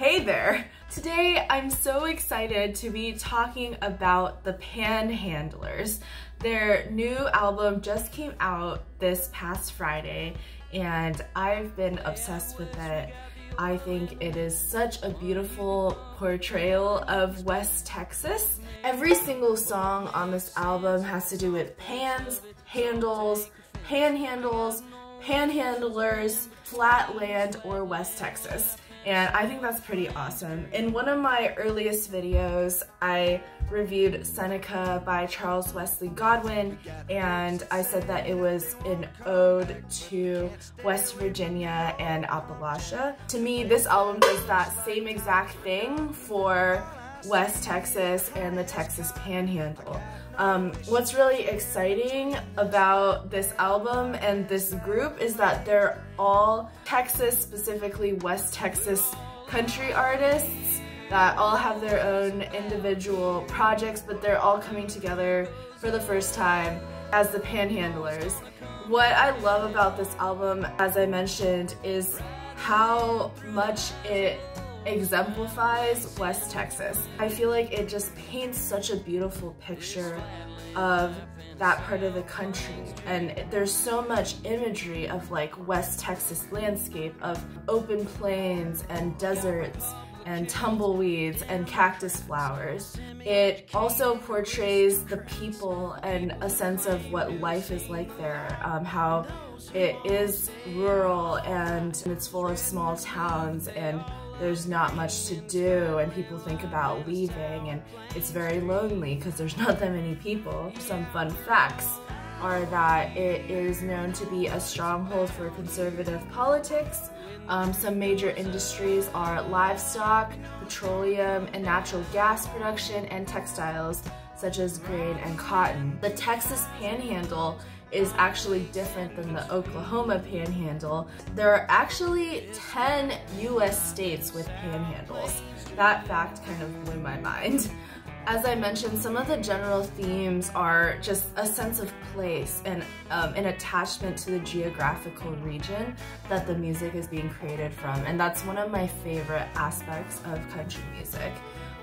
Hey there! Today I'm so excited to be talking about the Panhandlers. Their new album just came out this past Friday and I've been obsessed with it. I think it is such a beautiful portrayal of West Texas. Every single song on this album has to do with pans, handles, panhandles, panhandlers, flatland, or West Texas. And I think that's pretty awesome. In one of my earliest videos, I reviewed Seneca by Charles Wesley Godwin, and I said that it was an ode to West Virginia and Appalachia. To me, this album does that same exact thing for West Texas and the Texas Panhandle. Um, what's really exciting about this album and this group is that they're all Texas, specifically West Texas country artists that all have their own individual projects, but they're all coming together for the first time as the Panhandlers. What I love about this album, as I mentioned, is how much it exemplifies West Texas. I feel like it just paints such a beautiful picture of that part of the country and there's so much imagery of like West Texas landscape of open plains and deserts and tumbleweeds and cactus flowers. It also portrays the people and a sense of what life is like there, um, how it is rural and it's full of small towns and there's not much to do and people think about leaving and it's very lonely because there's not that many people. Some fun facts are that it is known to be a stronghold for conservative politics. Um, some major industries are livestock, petroleum and natural gas production, and textiles such as grain and cotton. The Texas Panhandle is actually different than the Oklahoma panhandle. There are actually 10 US states with panhandles. That fact kind of blew my mind. As I mentioned, some of the general themes are just a sense of place and um, an attachment to the geographical region that the music is being created from. And that's one of my favorite aspects of country music.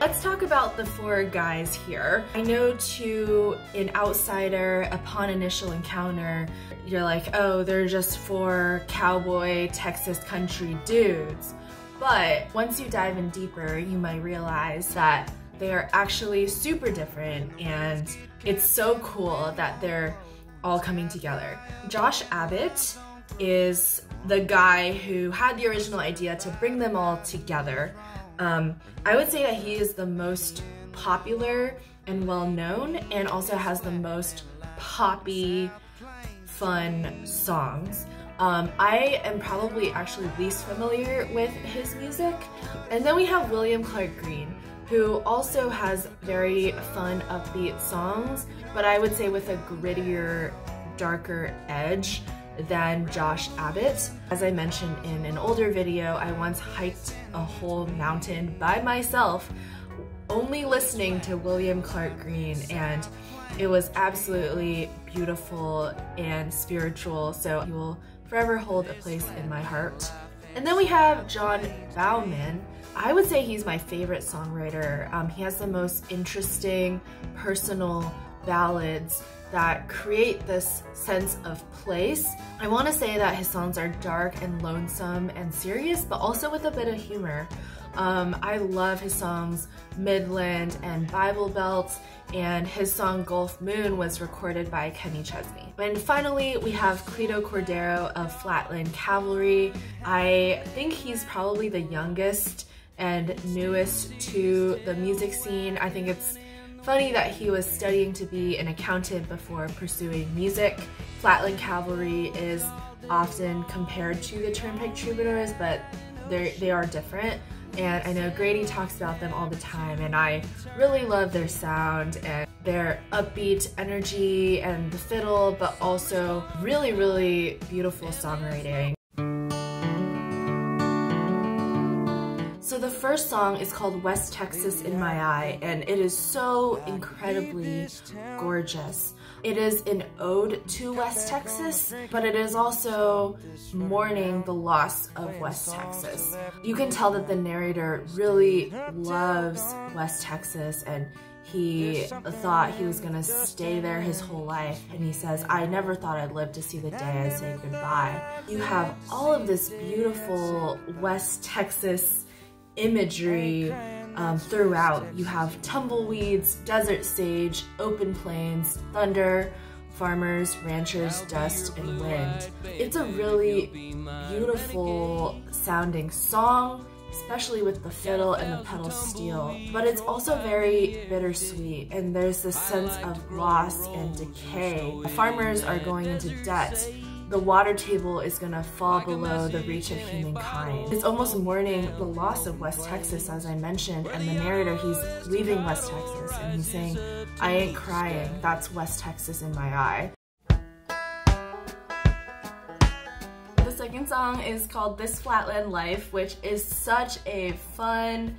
Let's talk about the four guys here. I know to an outsider, upon initial encounter, you're like, oh, they're just four cowboy Texas country dudes. But once you dive in deeper, you might realize that they are actually super different and it's so cool that they're all coming together. Josh Abbott is the guy who had the original idea to bring them all together. Um, I would say that he is the most popular and well known and also has the most poppy, fun songs. Um, I am probably actually least familiar with his music. And then we have William Clark Green, who also has very fun, upbeat songs, but I would say with a grittier, darker edge than Josh Abbott. As I mentioned in an older video, I once hiked a whole mountain by myself only listening to William Clark Green and it was absolutely beautiful and spiritual so he will forever hold a place in my heart. And then we have John Baumann. I would say he's my favorite songwriter. Um, he has the most interesting personal ballads that create this sense of place. I want to say that his songs are dark and lonesome and serious, but also with a bit of humor. Um, I love his songs Midland and Bible Belt, and his song Gulf Moon was recorded by Kenny Chesney. And finally, we have Cleto Cordero of Flatland Cavalry. I think he's probably the youngest and newest to the music scene. I think it's Funny that he was studying to be an accountant before pursuing music. Flatland Cavalry is often compared to the Turnpike Troubadours, but they are different. And I know Grady talks about them all the time, and I really love their sound and their upbeat energy and the fiddle, but also really, really beautiful songwriting. First song is called West Texas in My Eye, and it is so incredibly gorgeous. It is an ode to West Texas, but it is also mourning the loss of West Texas. You can tell that the narrator really loves West Texas and he thought he was gonna stay there his whole life and he says i never thought i'd live to see the day i say goodbye you have all of this beautiful west texas imagery um, throughout. You have tumbleweeds, desert sage, open plains, thunder, farmers, ranchers, dust, and wind. It's a really beautiful sounding song, especially with the fiddle and the pedal steel, but it's also very bittersweet and there's this sense of loss and decay. Farmers are going into debt the water table is gonna fall below the reach of humankind. It's almost mourning the loss of West Texas, as I mentioned, and the narrator, he's leaving West Texas, and he's saying, I ain't crying, that's West Texas in my eye. The second song is called This Flatland Life, which is such a fun,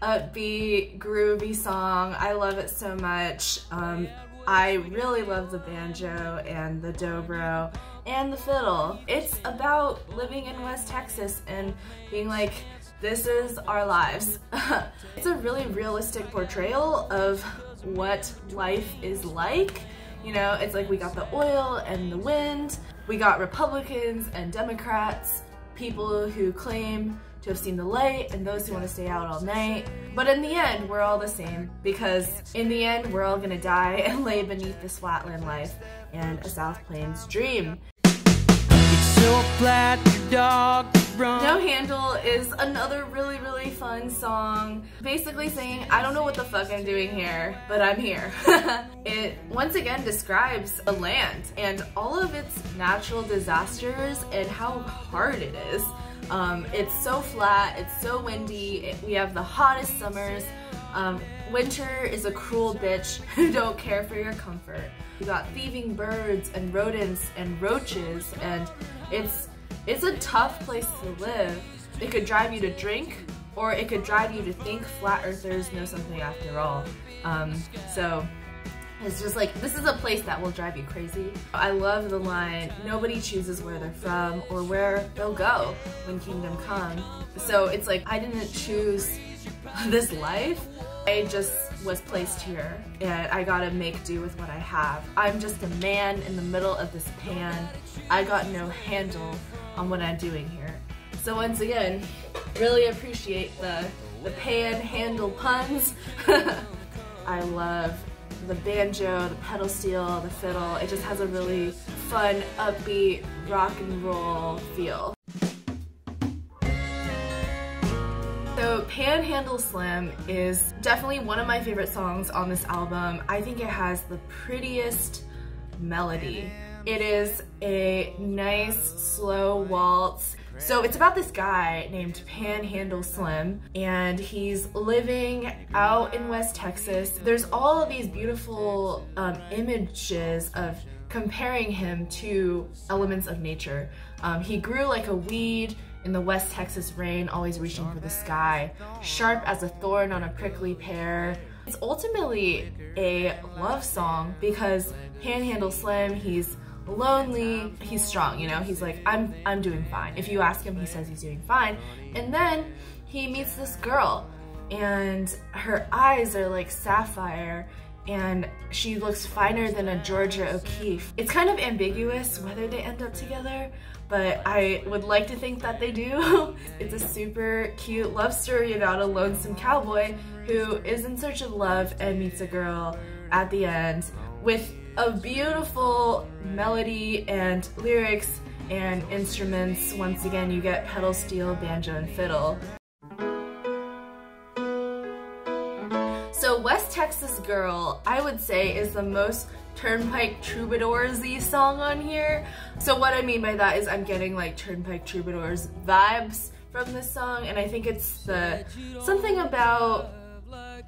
upbeat, groovy song. I love it so much. Um, I really love the banjo and the dobro and the fiddle. It's about living in West Texas and being like, this is our lives. it's a really realistic portrayal of what life is like. You know, it's like we got the oil and the wind, we got Republicans and Democrats, people who claim to have seen the light and those who want to stay out all night. But in the end, we're all the same because in the end, we're all gonna die and lay beneath this flatland life and a South Plains dream. So flat, no Handle is another really, really fun song. Basically saying, I don't know what the fuck I'm doing here, but I'm here. it once again describes the land and all of its natural disasters and how hard it is. Um, it's so flat, it's so windy, it, we have the hottest summers. Um, winter is a cruel bitch who don't care for your comfort. You got thieving birds and rodents and roaches and it's it's a tough place to live. It could drive you to drink or it could drive you to think flat earthers know something after all. Um, so it's just like, this is a place that will drive you crazy. I love the line, nobody chooses where they're from or where they'll go when kingdom come. So it's like, I didn't choose this life. I just was placed here and I gotta make do with what I have. I'm just a man in the middle of this pan. I got no handle on what I'm doing here. So once again, really appreciate the, the pan handle puns. I love the banjo, the pedal steel, the fiddle. It just has a really fun, upbeat, rock and roll feel. So Panhandle Slim is definitely one of my favorite songs on this album. I think it has the prettiest melody. It is a nice slow waltz so it's about this guy named Panhandle Slim, and he's living out in West Texas. There's all of these beautiful um, images of comparing him to elements of nature. Um, he grew like a weed in the West Texas rain, always reaching for the sky, sharp as a thorn on a prickly pear. It's ultimately a love song because Panhandle Slim, he's lonely, he's strong, you know? He's like, I'm, I'm doing fine. If you ask him, he says he's doing fine. And then he meets this girl and her eyes are like sapphire and she looks finer than a Georgia O'Keeffe. It's kind of ambiguous whether they end up together, but I would like to think that they do. it's a super cute love story about a lonesome cowboy who is in search of love and meets a girl at the end with a beautiful melody and lyrics and instruments. Once again, you get pedal steel, banjo, and fiddle. Texas Girl, I would say, is the most Turnpike Troubadours-y song on here. So what I mean by that is I'm getting like Turnpike Troubadours vibes from this song and I think it's the something about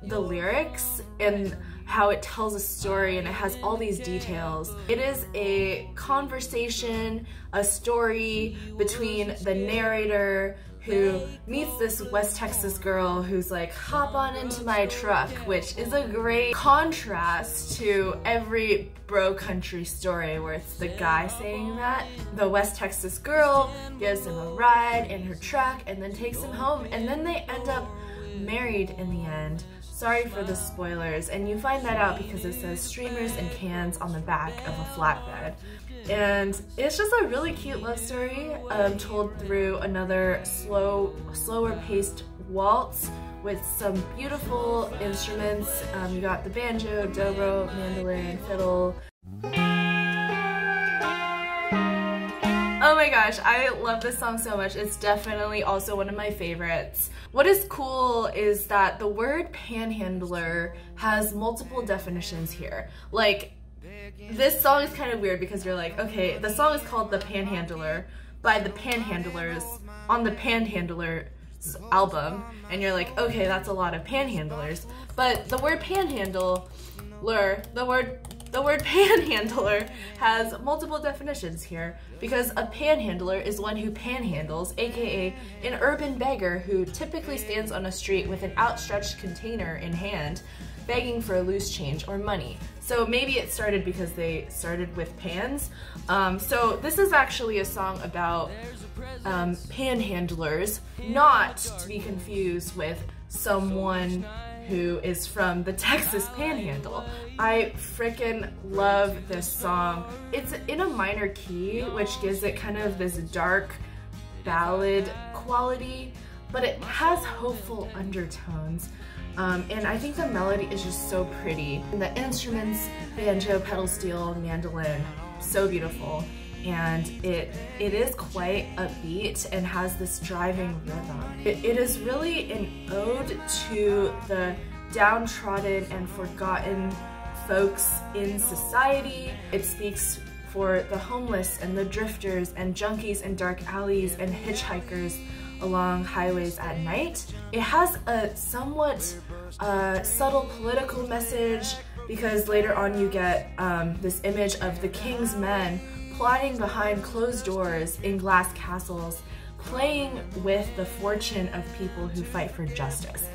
the lyrics and how it tells a story and it has all these details. It is a conversation, a story between the narrator who meets this West Texas girl who's like, hop on into my truck, which is a great contrast to every bro country story where it's the guy saying that. The West Texas girl gives him a ride in her truck and then takes him home and then they end up married in the end. Sorry for the spoilers, and you find that out because it says streamers and cans on the back of a flatbed. And it's just a really cute love story um, told through another slow, slower paced waltz with some beautiful instruments. Um, you got the banjo, dobro, mandolin, fiddle. Oh my gosh, I love this song so much. It's definitely also one of my favorites. What is cool is that the word panhandler has multiple definitions here. Like, this song is kind of weird because you're like, okay, the song is called The Panhandler by the Panhandlers on the Panhandler album. And you're like okay that's a lot of panhandlers. But the word panhandler the word the word panhandler has multiple definitions here because a panhandler is one who panhandles, aka an urban beggar who typically stands on a street with an outstretched container in hand, begging for a loose change or money. So maybe it started because they started with pans. Um, so this is actually a song about um, panhandlers, not to be confused with someone who is from the Texas Panhandle. I freaking love this song. It's in a minor key, which gives it kind of this dark ballad quality, but it has hopeful undertones. Um, and I think the melody is just so pretty. And the instruments, banjo, pedal steel, mandolin, so beautiful and it it is quite upbeat and has this driving rhythm. It, it is really an ode to the downtrodden and forgotten folks in society. It speaks for the homeless and the drifters and junkies in dark alleys and hitchhikers along highways at night. It has a somewhat uh, subtle political message because later on you get um, this image of the king's men plotting behind closed doors in glass castles, playing with the fortune of people who fight for justice.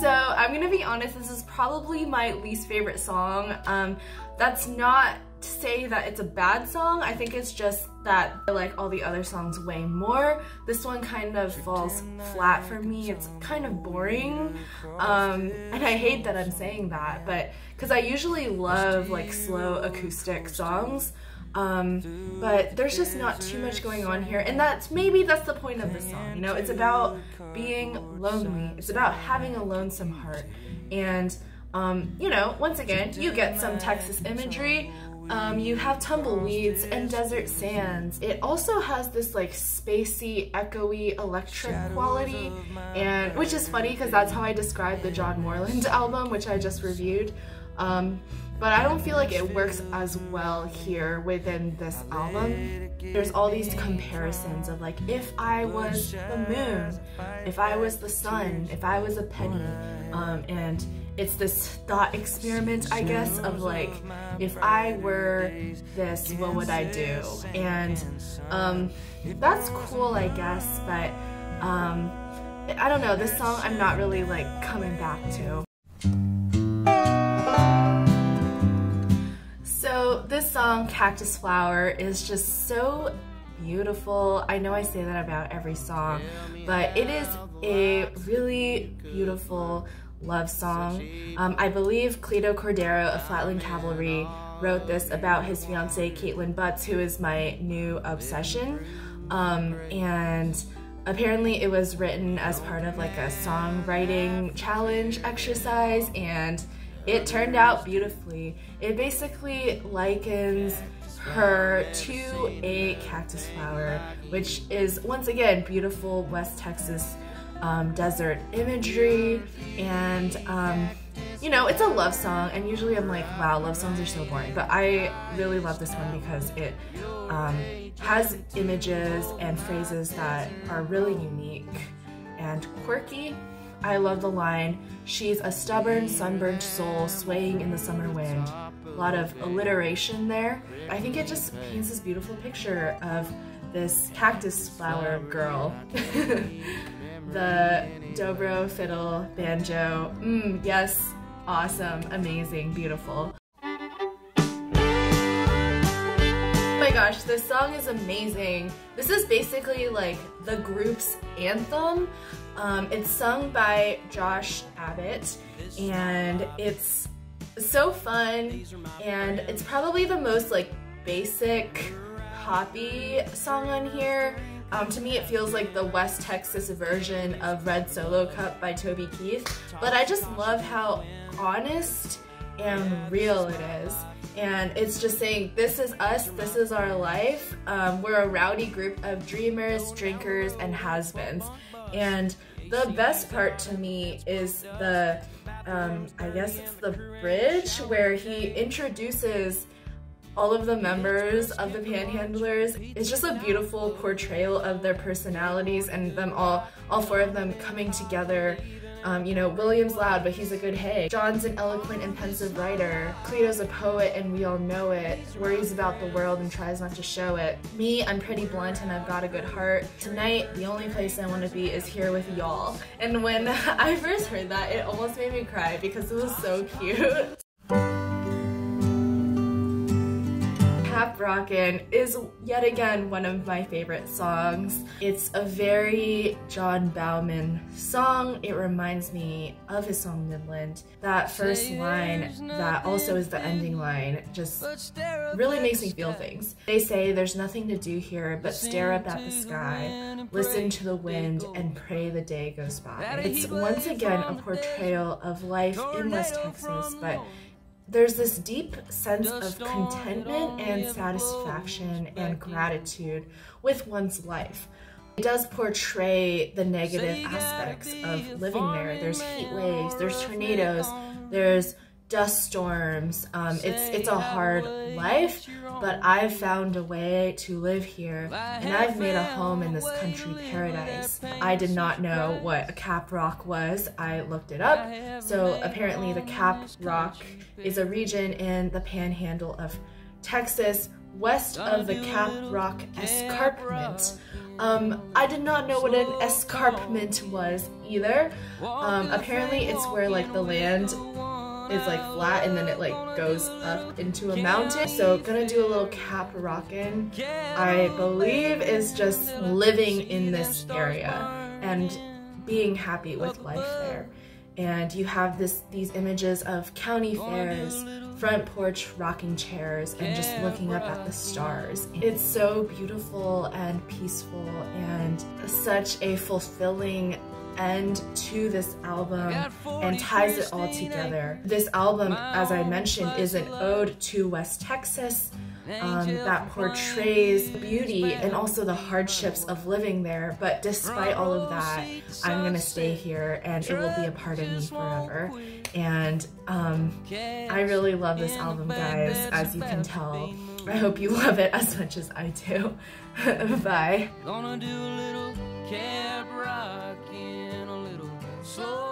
So I'm gonna be honest, this is probably my least favorite song. Um, that's not to say that it's a bad song. I think it's just that I like all the other songs way more. This one kind of falls flat for me. It's kind of boring. Um, and I hate that I'm saying that, but because I usually love like slow acoustic songs. Um, but there's just not too much going on here and that's maybe that's the point of the song you know it's about being lonely it's about having a lonesome heart and um, you know once again you get some Texas imagery um, you have tumbleweeds and desert sands. It also has this like spacey, echoey, electric quality, and which is funny because that's how I described the John Moreland album, which I just reviewed. Um, but I don't feel like it works as well here within this album. There's all these comparisons of like, if I was the moon, if I was the sun, if I was a penny, um, and it's this thought experiment, I guess, of like, if I were this, what would I do? And um, that's cool, I guess, but um, I don't know, this song I'm not really like coming back to. So this song, Cactus Flower, is just so beautiful. I know I say that about every song, but it is a really beautiful love song. Um, I believe Cleto Cordero of Flatland Cavalry wrote this about his fiancee Kaitlin Butts, who is my new obsession. Um, and apparently it was written as part of like a songwriting challenge exercise and it turned out beautifully. It basically likens her to a cactus flower, which is once again beautiful West Texas um, desert imagery and um, you know it's a love song and usually I'm like wow love songs are so boring. But I really love this one because it um, has images and phrases that are really unique and quirky. I love the line she's a stubborn sunburned soul swaying in the summer wind. A lot of alliteration there. I think it just paints this beautiful picture of this cactus flower girl. the dobro, fiddle, banjo. Mmm, yes, awesome, amazing, beautiful. Oh my gosh, this song is amazing. This is basically like the group's anthem. Um, it's sung by Josh Abbott and it's so fun and it's probably the most like basic poppy song on here. Um, to me, it feels like the West Texas version of Red Solo Cup by Toby Keith, but I just love how honest and real it is. And it's just saying, this is us, this is our life. Um, we're a rowdy group of dreamers, drinkers, and has-beens. And the best part to me is the, um, I guess it's the bridge where he introduces all of the members of the Panhandlers. It's just a beautiful portrayal of their personalities and them all, all four of them coming together. Um, you know, William's loud, but he's a good hay. John's an eloquent and pensive writer. Cleto's a poet and we all know it. Worries about the world and tries not to show it. Me, I'm pretty blunt and I've got a good heart. Tonight, the only place I want to be is here with y'all. And when I first heard that, it almost made me cry because it was so cute. Caprockin' is yet again one of my favorite songs. It's a very John Baumann song. It reminds me of his song Midland. That first line that also is the ending line just really makes me feel things. They say there's nothing to do here but stare up at the sky, listen to the wind, and pray the day goes by. It's once again a portrayal of life in West Texas, but there's this deep sense of contentment and satisfaction and gratitude with one's life. It does portray the negative aspects of living there. There's heat waves, there's tornadoes, there's dust storms. Um, it's it's a hard life, but I've found a way to live here, and I've made a home in this country paradise. I did not know what a cap rock was. I looked it up. So apparently, the cap rock is a region in the panhandle of Texas, west of the Cap Rock Escarpment. Um, I did not know what an escarpment was either. Um, apparently, it's where like the land is like flat and then it like goes up into a mountain. So gonna do a little cap rockin'. I believe is just living in this area and being happy with life there. And you have this these images of county fairs, front porch rocking chairs, and just looking up at the stars. It's so beautiful and peaceful and such a fulfilling end to this album and ties it all together. This album, as I mentioned, is an ode to West Texas um, that portrays beauty and also the hardships of living there. But despite all of that, I'm gonna stay here and it will be a part of me forever. And um, I really love this album, guys, as you can tell. I hope you love it as much as I do. Bye. slow